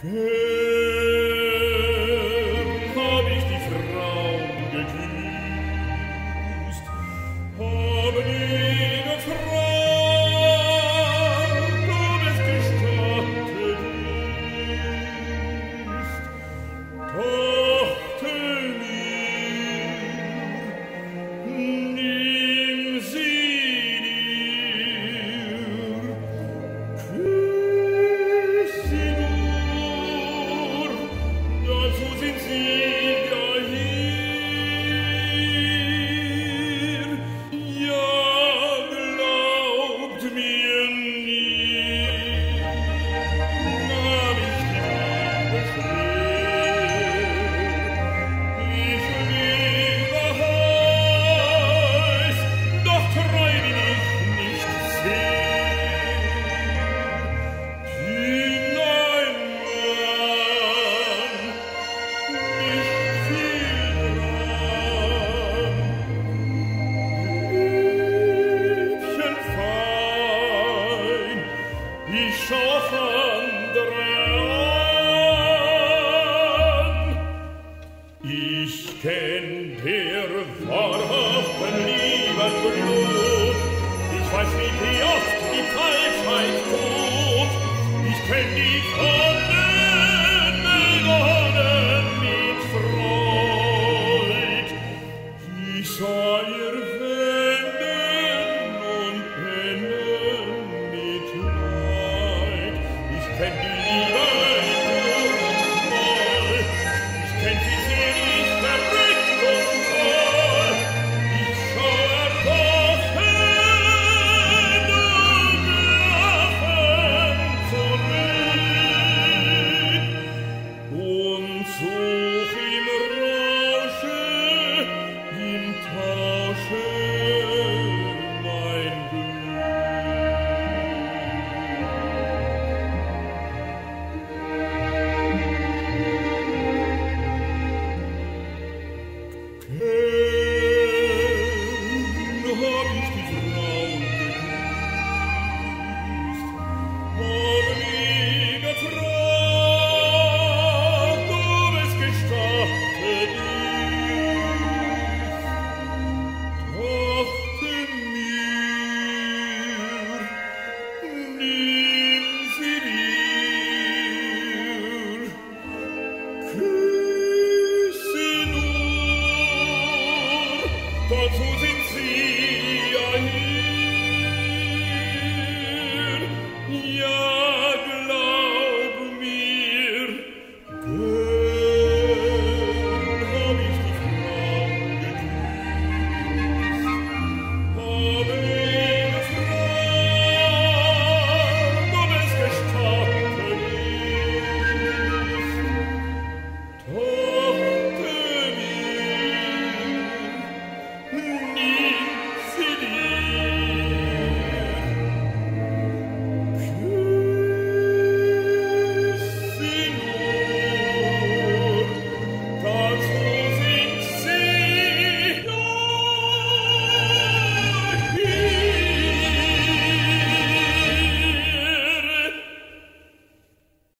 Hey. Ich fühle mich viel dran. Hübschen fein, ich schaue andere an. Ich kenne der wahrhaften Liebe von dir. Ich weiß nicht, wie die Falschheit ruft. Ich kenne die Vernehmung azul.